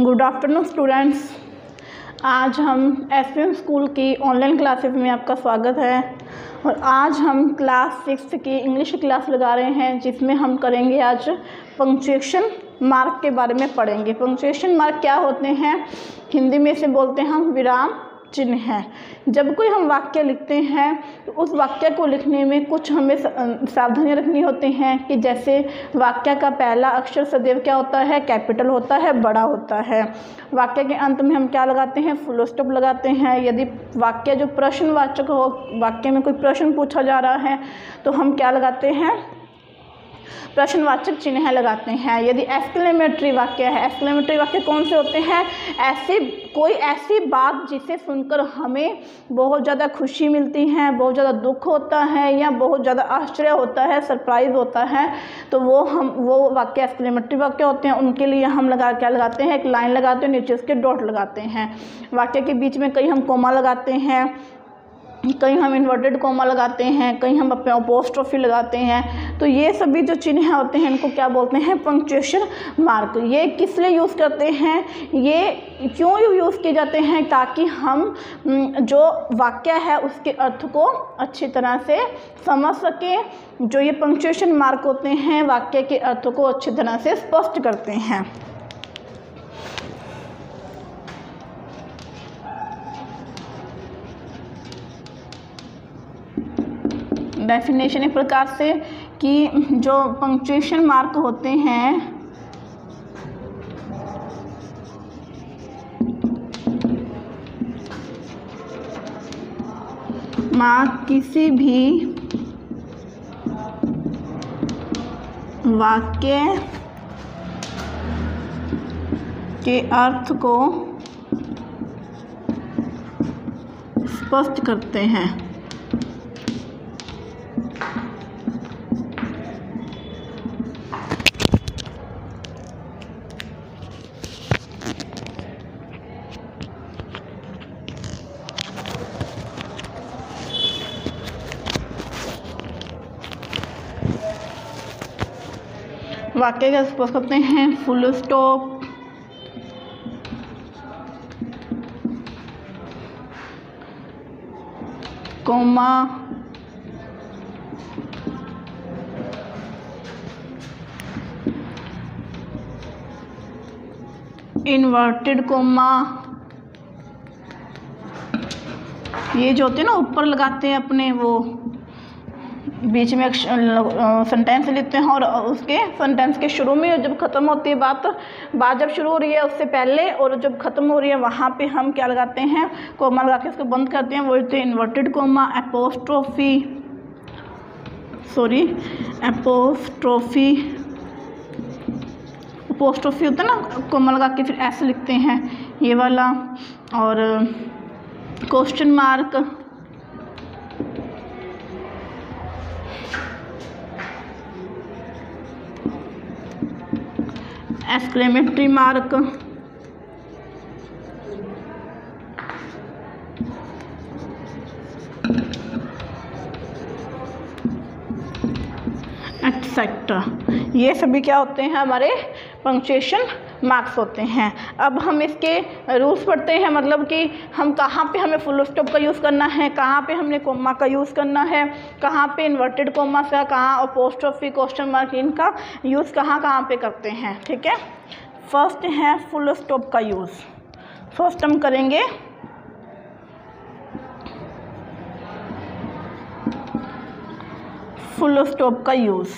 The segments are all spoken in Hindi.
गुड आफ्टरनून स्टूडेंट्स आज हम एस स्कूल की ऑनलाइन क्लासेस में आपका स्वागत है। और आज हम क्लास सिक्स की इंग्लिश क्लास लगा रहे हैं, जिसमें हम करेंगे आज पंक्चुएशन मार्क के बारे में पढ़ेंगे। पंक्चुएशन मार्क क्या होते हैं? हिंदी में इसे बोलते हैं हम विराम। चिन्ह है। जब कोई हम वाक्य लिखते हैं तो उस वाक्य को लिखने में कुछ हमें सावधानियाँ रखनी होती हैं कि जैसे वाक्य का पहला अक्षर सदैव क्या होता है? कैपिटल होता है, बड़ा होता है। वाक्य के अंत में हम क्या लगाते हैं? फुल स्टॉप लगाते हैं। यदि वाक्य जो प्रश्नवाचक हो, वाक्य में कोई प्रश्न पूछा जा रहा है तो हम क्या लगाते हैं? प्रश्नवाचक चिन्ह लगाते हैं। यदि एक्सक्लेमेटरी वाक्य है एक्सक्लेमेटरी वाक्य कौन से होते हैं? ऐसे, कोई ऐसी बात जिसे सुनकर हमें बहुत ज़्यादा खुशी मिलती है, बहुत ज़्यादा दुख होता है या बहुत ज़्यादा आश्चर्य होता है सरप्राइज़ होता है तो वो हम, वो वाक्य एक्सक्लेमेटरी वाक्य होते हैं। उनके लिए हम लगा, क्या लगाते हैं? एक लाइन लगाते हैं, नीचे उसके डॉट लगाते हैं। वाक्य के बीच में कई हम कोमा लगाते हैं। कहीं हम इन्वर्टेड कोमा लगाते हैं, कहीं हम अपने अपोस्ट्रॉफी लगाते हैं तो ये सभी जो चिन्ह होते हैं, इनको क्या बोलते हैं? पंक्चुएशन मार्क ये किस लिए यूज़ करते हैं? ये क्यों यूज़ किए जाते हैं? ताकि हम जो वाक्य है, उसके अर्थ को अच्छी तरह से समझ सकें। जो ये पंक्चुएशन मार्क होते हैं, वाक्य के अर्थ को अच्छी तरह से स्पष्ट करते हैं। डेफिनेशन एक प्रकार से कि जो पंक्चुएशन मार्क होते हैं, मार्क किसी भी वाक्य के अर्थ को स्पष्ट करते हैं। वाक्य का सपोज़ करते हैं full stop comma inverted comma ये जो होते हैं ना, ऊपर लगाते हैं अपने वो बीच में सेंटेंस लेते हैं और उसके सेंटेंस के शुरू में जब ख़त्म होती है बात बात जब शुरू हो रही है उससे पहले और जब ख़त्म हो रही है वहाँ पे हम क्या लगाते हैं? कोमा लगा के उसको बंद करते हैं। होते हैं inverted comma apostrophe sorry apostrophe apostrophe होता है ना कोमा लगा के फिर ऐसे लिखते हैं। ये वाला और question mark exclamatory mark etcetera ये सभी क्या होते हैं हमारे पंक्चुएशन मार्क्स होते हैं। अब हम इसके रूल्स पढ़ते हैं मतलब कि हम कहाँ पे हमें फुल स्टॉप का यूज़ करना है, कहाँ पे हमने कोमा का यूज़ करना है, कहाँ पे इन्वर्टेड कोमा का, कहाँ और पोस्ट अपोस्ट्रोफी क्वेश्चन मार्क इनका यूज़ कहाँ कहाँ पे करते हैं, ठीक है? फ़र्स्ट है फुल स्टॉप का यूज़ फ़र्स्ट हम करेंगे फुल स्टॉप का यूज़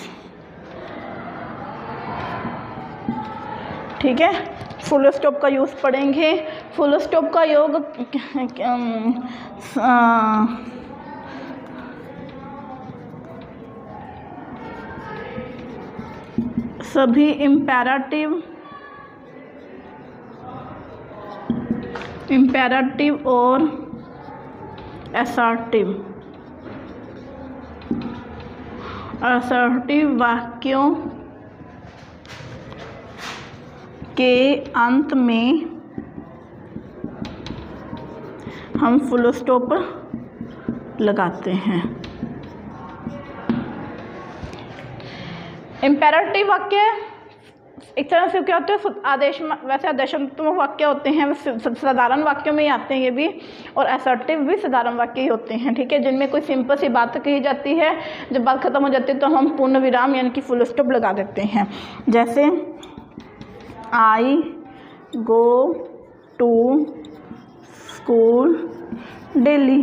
ठीक है? फुल स्टॉप का यूज़ पढ़ेंगे। फुल स्टॉप का योग सभी इम्पेराटिव इम्पेराटिव और असर्टिव असर्टिव वाक्यों के अंत में हम फुल स्टॉप लगाते हैं। इम्पेरेटिव वाक्य एक तरह से क्या होते हैं? आदेश वैसे आदेशात्मक वाक्य होते हैं साधारण वाक्यों में ही आते हैं ये भी, और असर्टिव भी साधारण वाक्य ही होते हैं, ठीक है? जिनमें कोई सिंपल सी बात कही जाती है, जब बात खत्म हो जाती है तो हम पूर्ण विराम यानी कि फुल स्टॉप लगा देते हैं। जैसे I go to school daily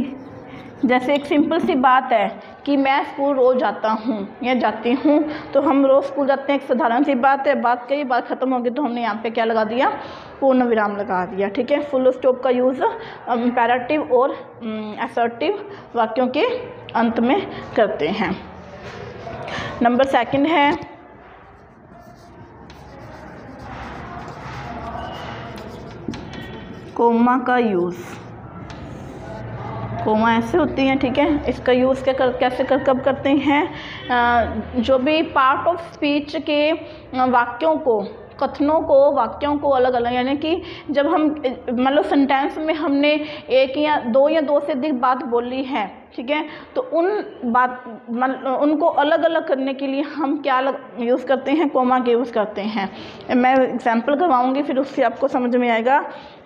जैसे एक सिंपल सी बात है कि मैं स्कूल रोज़ जाता हूँ या जाती हूँ तो हम रोज़ स्कूल जाते हैं। एक साधारण सी बात है, बात कई बार ख़त्म हो गई तो हमने यहाँ पे क्या लगा दिया? पूर्ण विराम लगा दिया, ठीक है? फुल स्टॉप का यूज़ पैराटिव और असर्टिव वाक्यों के अंत में करते हैं। नंबर सेकंड है कोमा का यूज़। कोमा ऐसे होती हैं, ठीक है? इसका यूज़ क्या कर, कैसे कर, कब करते हैं? जो भी पार्ट ऑफ़ स्पीच के वाक्यों को कथनों को, वाक्यों को अलग अलग यानी कि जब हम मतलब सेंटेंस में हमने एक या दो या दो से अधिक बात बोली है, ठीक है? तो उन बात उनको अलग अलग करने के लिए हम क्या अलग यूज़ करते हैं कोमा के यूज़ करते हैं। मैं एग्जांपल करवाऊँगी, फिर उससे आपको समझ में आएगा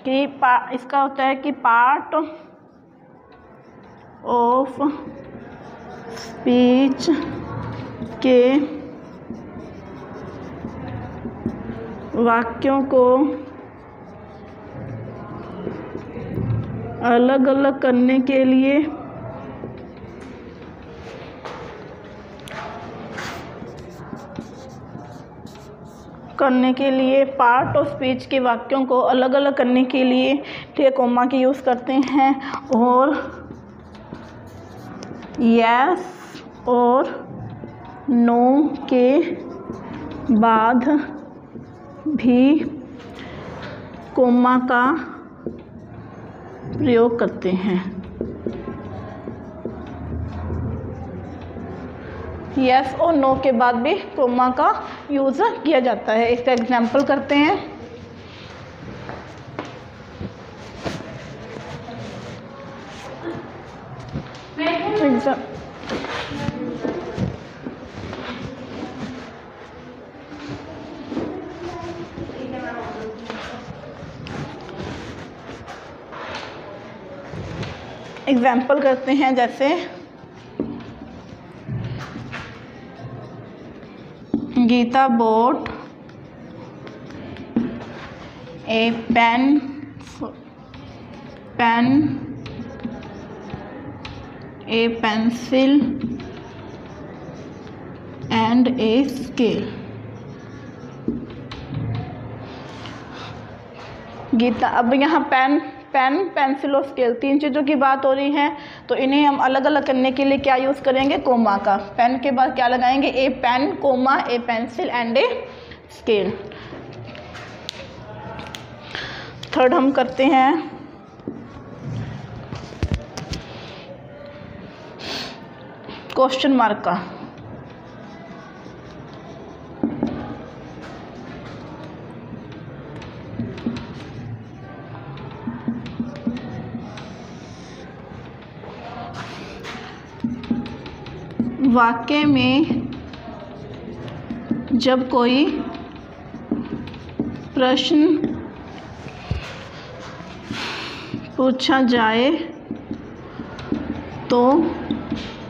कि पा, इसका होता है कि पार्ट ऑफ़ स्पीच के वाक्यों को अलग अलग करने के लिए करने के लिए पार्ट ऑफ़ स्पीच के वाक्यों को अलग अलग करने के लिए ठीक कोमा की यूज़ करते हैं और यस और नो के बाद भी कोमा का प्रयोग करते हैं। यस और नो के बाद भी कोमा का यूज़ किया जाता है। इसका एग्ज़ाम्पल करते हैं। एग्ज़ाम्पल करते हैं जैसे Geeta bought, a pen pen a pencil and a scale Geeta, अब यहाँ पेन पेन, पेंसिल और स्केल, तीन चीज़ों की बात हो रही है तो इन्हें हम अलग अलग करने के लिए क्या यूज़ करेंगे? कोमा का। पेन के बाद क्या लगाएँगे? A pen, comma, a pencil and a scale. Third हम करते हैं। क्वेश्चन मार्क का। वाक्य में जब कोई प्रश्न पूछा जाए तो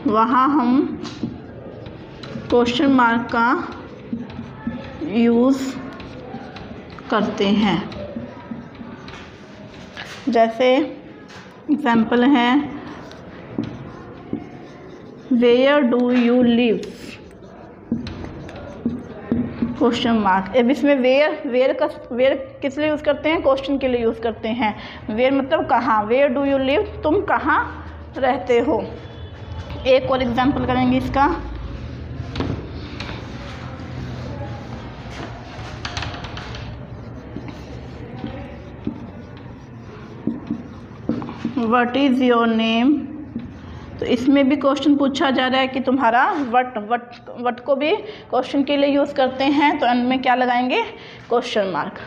वहाँ हम क्वेश्चन मार्क का यूज़ करते हैं। जैसे एग्ज़ाम्पल है where do you live question mark अब इसमें वेयर वेयर का वेयर किस लिए यूज़ करते हैं? क्वेश्चन के लिए यूज़ करते हैं। वेयर मतलब कहाँ? वेयर डू यू लिव तुम कहाँ रहते हो? एक और एग्जांपल करेंगे इसका। वट इज़ योर नेम तो इसमें भी क्वेश्चन पूछा जा रहा है कि तुम्हारा वट वट वट को भी क्वेश्चन के लिए यूज़ करते हैं तो एंड में क्या लगाएँगे? Question mark